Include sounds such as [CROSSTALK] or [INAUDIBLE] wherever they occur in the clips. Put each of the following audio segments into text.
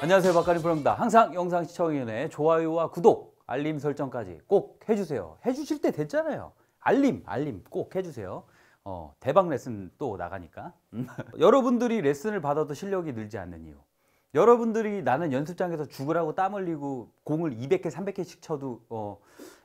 안녕하세요 박가림 프로입니다. 항상 영상 시청에 전에 좋아요와 구독, 알림 설정까지 꼭 해주세요. 해주실 때 됐잖아요. 알림, 알림 꼭 해주세요. 어, 대박 레슨 또 나가니까. 음. [LAUGHS] 여러분들이 레슨을 받아도 실력이 늘지 않는 이유. 여러분들이 나는 연습장에서 죽으라고 땀 흘리고 공을 200개, 300개씩 쳐도 어,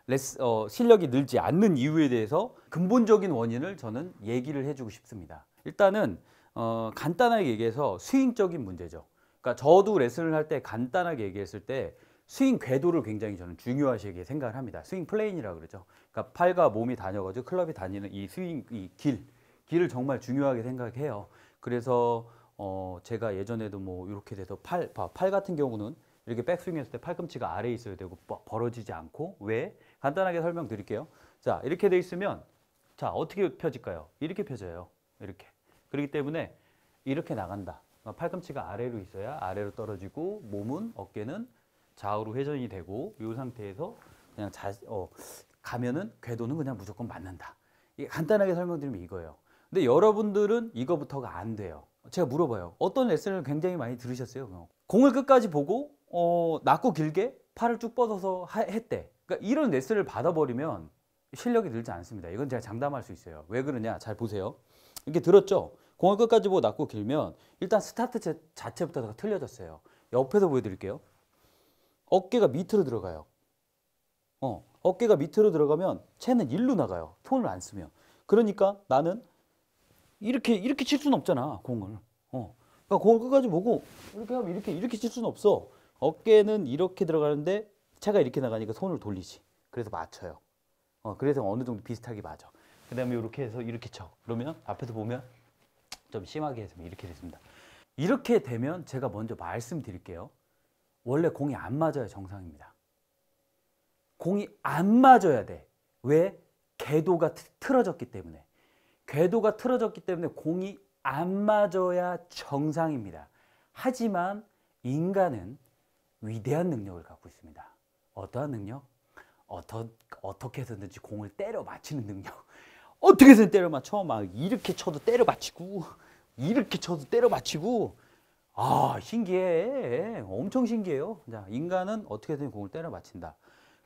레스, 어, 실력이 늘지 않는 이유에 대해서 근본적인 원인을 저는 얘기를 해주고 싶습니다. 일단은 어, 간단하게 얘기해서 스윙적인 문제죠. 그러니까 저도 레슨을 할 때 간단하게 얘기했을 때 스윙 궤도를 굉장히 저는 중요하시게 생각을 합니다. 스윙 plane이라고 그러죠. 그러니까 팔과 몸이 다녀가지고 클럽이 다니는 이 스윙 이 길, 길을 정말 중요하게 생각해요. 그래서 어 제가 예전에도 뭐 이렇게 돼서 팔, 팔 같은 경우는 이렇게 백스윙 했을 때 팔꿈치가 아래에 있어야 되고 벌어지지 않고 왜? 간단하게 설명드릴게요. 자, 이렇게 돼 있으면 자, 어떻게 펴질까요? 이렇게 펴져요. 이렇게. 그렇기 때문에 이렇게 나간다. 그러니까 팔꿈치가 아래로 있어야 아래로 떨어지고 몸은 어깨는 좌우로 회전이 되고 이 상태에서 그냥 자, 어, 가면은 궤도는 그냥 무조건 맞는다. 이게 간단하게 설명드리면 이거예요. 근데 여러분들은 이거부터가 안 돼요. 제가 물어봐요. 어떤 레슨을 굉장히 많이 들으셨어요? 공을 끝까지 보고 어, 낮고 길게 팔을 쭉 뻗어서 하, 했대. 그러니까 이런 레슨을 받아버리면 실력이 늘지 않습니다. 이건 제가 장담할 수 있어요. 왜 그러냐? 잘 보세요. 이렇게 들었죠? 공을 끝까지 보고 낮고 길면 일단 스타트 자체부터 가 틀려졌어요. 옆에서 보여드릴게요. 어깨가 밑으로 들어가요. 어, 어깨가 밑으로 들어가면 채는 일로 나가요. 손을 안 쓰면. 그러니까 나는 이렇게 이렇게 칠 수는 없잖아 공을. 어, 그러니까 공을 끝까지 보고 이렇게 하면 이렇게 이렇게 칠 수는 없어. 어깨는 이렇게 들어가는데 채가 이렇게 나가니까 손을 돌리지. 그래서 맞춰요. 어, 그래서 어느 정도 비슷하게 맞아. 그 다음에 이렇게 해서 이렇게 쳐. 그러면 앞에서 보면 좀 심하게 해서 이렇게 됐습니다. 이렇게 되면 제가 먼저 말씀드릴게요. 원래 공이 안 맞아야 정상입니다. 공이 안 맞아야 돼. 왜? 궤도가 틀어졌기 때문에. 궤도가 틀어졌기 때문에 공이 안 맞아야 정상입니다. 하지만 인간은 위대한 능력을 갖고 있습니다. 어떠한 능력? 어떠, 어떻게 해서든지 공을 때려 맞히는 능력. 어떻게 해서 때려 맞춰? 막 이렇게 쳐도 때려 맞히고 이렇게 쳐도 때려 맞히고. 아 신기해. 엄청 신기해요. 자 인간은 어떻게든 공을 때려 맞힌다.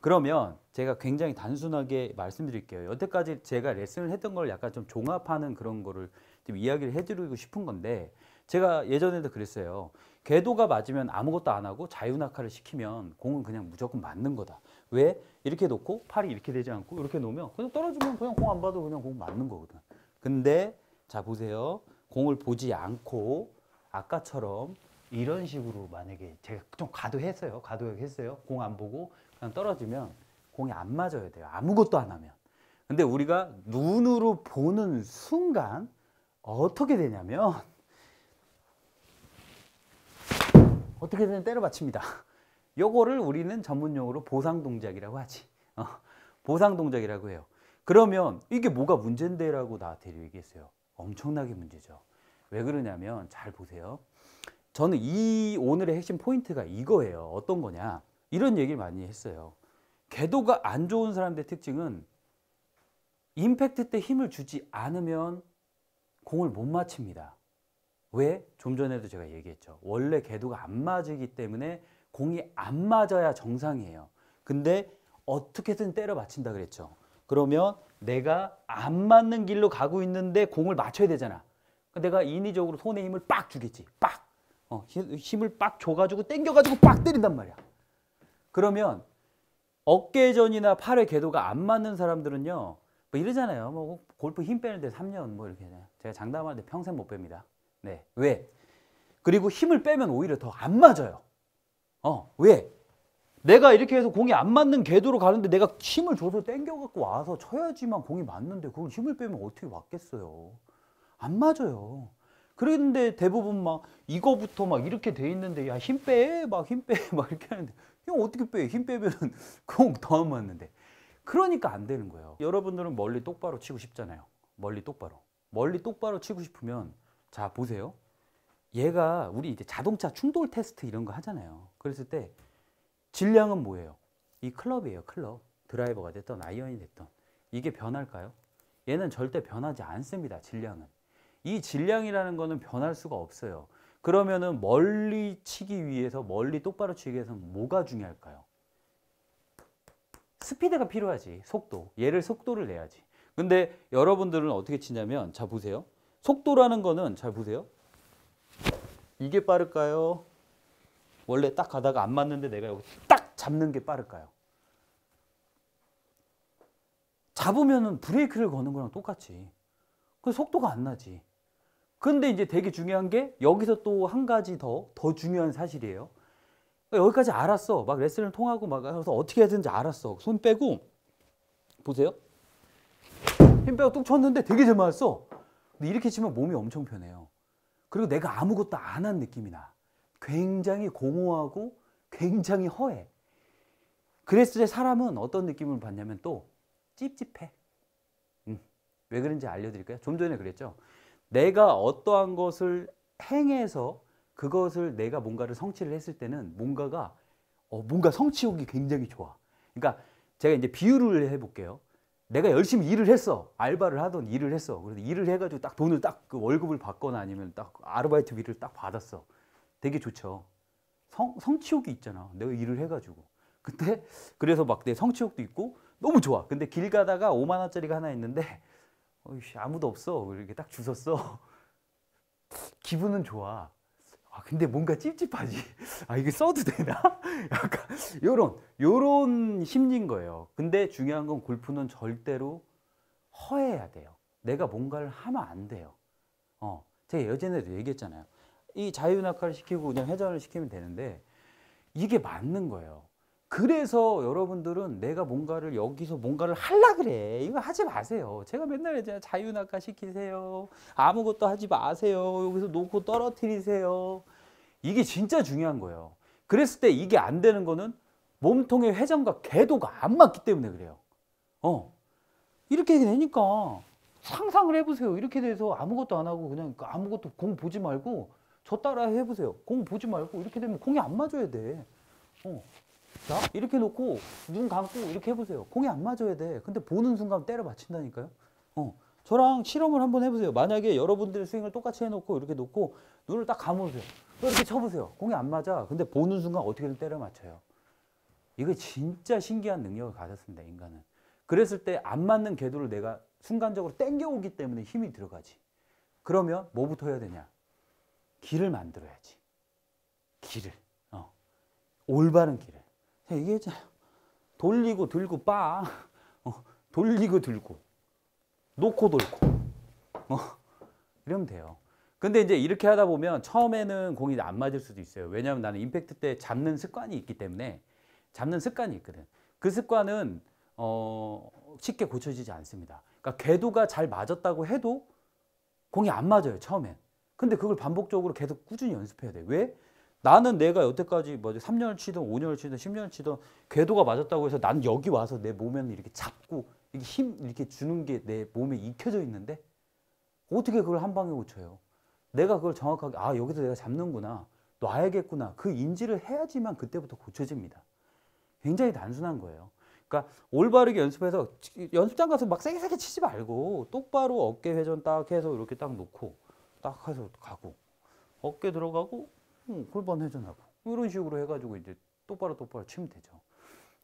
그러면 제가 굉장히 단순하게 말씀드릴게요. 여태까지 제가 레슨을 했던 걸 약간 좀 종합하는 그런 거를 좀 이야기를 해드리고 싶은 건데 제가 예전에도 그랬어요. 궤도가 맞으면 아무것도 안 하고 자유낙하를 시키면 공은 그냥 무조건 맞는 거다 왜 이렇게 놓고 팔이 이렇게 되지 않고 이렇게 놓으면 그냥 떨어지면 그냥 공 안 봐도 그냥 공 맞는 거거든 근데 자 보세요 공을 보지 않고 아까처럼 이런 식으로 만약에 제가 좀 과도했어요. 과도했어요. 공 안 보고 그냥 떨어지면 공이 안 맞아야 돼요. 아무것도 안 하면. 근데 우리가 눈으로 보는 순간 어떻게 되냐면 어떻게든 때려 맞춥니다. 요거를 우리는 전문 용어로 보상 동작이라고 하지. 어, 보상 동작이라고 해요. 그러면 이게 뭐가 문제인데 라고 나한테 얘기했어요. 엄청나게 문제죠. 왜 그러냐면 잘 보세요. 저는 이 오늘의 핵심 포인트가 이거예요. 어떤 거냐? 이런 얘기를 많이 했어요. 궤도가 안 좋은 사람들의 특징은 임팩트 때 힘을 주지 않으면 공을 못 맞춥니다. 왜? 좀 전에도 제가 얘기했죠. 원래 궤도가 안 맞기 때문에 공이 안 맞아야 정상이에요. 근데 어떻게든 때려 맞힌다 그랬죠. 그러면 내가 안 맞는 길로 가고 있는데 공을 맞춰야 되잖아. 내가 인위적으로 손에 힘을 빡 주겠지. 빡. 어, 힘을 빡 줘가지고 당겨가지고 빡 때린단 말이야. 그러면 어깨전이나 팔의 궤도가 안 맞는 사람들은요. 뭐 이러잖아요. 뭐 골프 힘 빼는데 3년 뭐 이렇게. 제가 장담하는데 평생 못 뺍니다. 네. 왜? 그리고 힘을 빼면 오히려 더 안 맞아요. 어, 왜? 내가 이렇게 해서 공이 안 맞는 궤도로 가는데 내가 힘을 줘서 당겨갖고 와서 쳐야지만 공이 맞는데 그걸 힘을 빼면 어떻게 맞겠어요. 안 맞아요. 그런데 대부분 막 이거부터 막 이렇게 돼 있는데 야 힘 빼, 막 힘 빼, [LAUGHS] 막 이렇게 하는데 형 어떻게 빼? 힘 빼면은 [LAUGHS] 공 더 안 맞는데. 그러니까 안 되는 거예요. 여러분들은 멀리 똑바로 치고 싶잖아요. 멀리 똑바로. 멀리 똑바로 치고 싶으면 자 보세요. 얘가 우리 이제 자동차 충돌 테스트 이런 거 하잖아요. 그랬을 때 질량은 뭐예요? 이 클럽이에요. 클럽. 드라이버가 됐던 아이언이 됐던 이게 변할까요? 얘는 절대 변하지 않습니다. 질량은. 이 질량이라는 거는 변할 수가 없어요. 그러면은 멀리 치기 위해서 멀리 똑바로 치기 위해서는 뭐가 중요할까요? 스피드가 필요하지. 속도. 얘를 속도를 내야지. 근데 여러분들은 어떻게 치냐면 자 보세요. 속도라는 거는 잘 보세요. 이게 빠를까요? 원래 딱 가다가 안 맞는데 내가 여기 딱 잡는 게 빠를까요? 잡으면은 브레이크를 거는 거랑 똑같이. 그 속도가 안 나지. 근데 이제 되게 중요한 게 여기서 또 한 가지 더, 더 중요한 사실이에요. 그러니까 여기까지 알았어. 막 레슨을 통하고 막 해서 어떻게 해야 되는지 알았어. 손 빼고 보세요. 힘 빼고 뚝 쳤는데 되게 잘 맞았어. 근데 이렇게 치면 몸이 엄청 편해요. 그리고 내가 아무것도 안 한 느낌이 나. 굉장히 공허하고 굉장히 허해. 그랬을 때 사람은 어떤 느낌을 받냐면 또 찝찝해. 음, 왜 그런지 알려드릴까요? 좀 전에 그랬죠. 내가 어떠한 것을 행해서 그것을 내가 뭔가를 성취를 했을 때는 뭔가가 어, 뭔가 성취욕이 굉장히 좋아. 그러니까 제가 이제 비유를 해볼게요. 내가 열심히 일을 했어. 알바를 하던 일을 했어. 그래서 일을 해가지고 딱 돈을 딱 그 월급을 받거나 아니면 딱 아르바이트 비를 딱 받았어. 되게 좋죠. 성, 성취욕이 있잖아. 내가 일을 해가지고. 근데 그래서 막 내 성취욕도 있고 너무 좋아. 근데 길 가다가 5만 원짜리가 하나 있는데 어이씨, 아무도 없어. 이렇게 딱 주웠어. [LAUGHS] 기분은 좋아. 아, 근데 뭔가 찝찝하지. 아, 이게 써도 되나? [LAUGHS] 약간, 요런, 요런 심리인 거예요. 근데 중요한 건 골프는 절대로 허해야 돼요. 내가 뭔가를 하면 안 돼요. 어, 제가 예전에도 얘기했잖아요. 이 자유낙하를 시키고 그냥 회전을 시키면 되는데, 이게 맞는 거예요. 그래서 여러분들은 내가 뭔가를 여기서 뭔가를 하려 그래. 이거 하지 마세요. 제가 맨날 이제 자유낙하 시키세요. 아무것도 하지 마세요. 여기서 놓고 떨어뜨리세요. 이게 진짜 중요한 거예요. 그랬을 때 이게 안 되는 거는 몸통의 회전과 궤도가 안 맞기 때문에 그래요. 어. 이렇게 되니까 상상을 해보세요. 이렇게 돼서 아무것도 안 하고 그냥 아무것도 공 보지 말고 저 따라 해보세요. 공 보지 말고 이렇게 되면 공이 안 맞아야 돼. 어. 자, 이렇게 놓고 눈 감고 이렇게 해보세요. 공이 안 맞아야 돼. 근데 보는 순간 때려 맞힌다니까요. 어. 저랑 실험을 한번 해보세요. 만약에 여러분들 스윙을 똑같이 해놓고 이렇게 놓고 눈을 딱 감으세요. 이렇게 쳐보세요. 공이 안 맞아. 근데 보는 순간 어떻게든 때려 맞춰요. 이거 진짜 신기한 능력을 가졌습니다. 인간은. 그랬을 때 안 맞는 궤도를 내가 순간적으로 땡겨오기 때문에 힘이 들어가지. 그러면 뭐부터 해야 되냐? 길을 만들어야지. 길을. 어. 올바른 길을. 얘기했잖아요. 돌리고 들고 빠. [LAUGHS] 어. 돌리고 들고. 놓고 돌고. 어. 이러면 돼요. 근데 이제 이렇게 하다 보면 처음에는 공이 안 맞을 수도 있어요. 왜냐하면 나는 임팩트 때 잡는 습관이 있기 때문에 잡는 습관이 있거든. 그 습관은 어, 쉽게 고쳐지지 않습니다. 그러니까 궤도가 잘 맞았다고 해도 공이 안 맞아요. 처음엔. 근데 그걸 반복적으로 계속 꾸준히 연습해야 돼. 왜? 나는 내가 여태까지 뭐 3년을 치든 5년을 치든 10년을 치든 궤도가 맞았다고 해서 난 여기 와서 내 몸에는 이렇게 잡고 이렇게 힘 이렇게 주는 게 내 몸에 익혀져 있는데 어떻게 그걸 한 방에 고쳐요? 내가 그걸 정확하게 아 여기서 내가 잡는구나 놔야겠구나 그 인지를 해야지만 그때부터 고쳐집니다. 굉장히 단순한 거예요. 그러니까 올바르게 연습해서 연습장 가서 막 세게 세게 치지 말고 똑바로 어깨 회전 딱 해서 이렇게 딱 놓고 딱 해서 가고 어깨 들어가고 음, 골반 회전하고 이런 식으로 해가지고 이제 똑바로 똑바로 치면 되죠.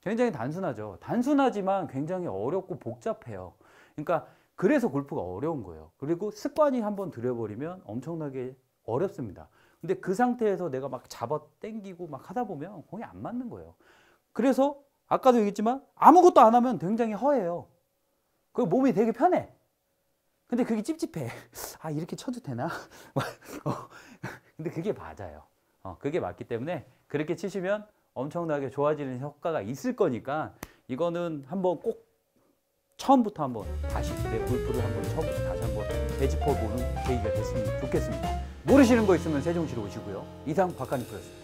굉장히 단순하죠. 단순하지만 굉장히 어렵고 복잡해요. 그러니까 그래서 골프가 어려운 거예요. 그리고 습관이 한번 들여버리면 엄청나게 어렵습니다. 근데 그 상태에서 내가 막 잡아 당기고 막 하다 보면 공이 안 맞는 거예요. 그래서 아까도 얘기했지만 아무것도 안 하면 굉장히 허해요. 그 몸이 되게 편해. 근데 그게 찝찝해. [LAUGHS] 아 이렇게 쳐도 되나? [LAUGHS] 어, 근데 그게 맞아요. 어, 그게 맞기 때문에 그렇게 치시면 엄청나게 좋아지는 효과가 있을 거니까 이거는 한번 꼭 처음부터 한번 다시 내 골프를 한번 처음부터 다시 한번 되짚어보는 계기가 됐으면 좋겠습니다. 모르시는 거 있으면 세종시로 오시고요. 이상 박한익프였습니다.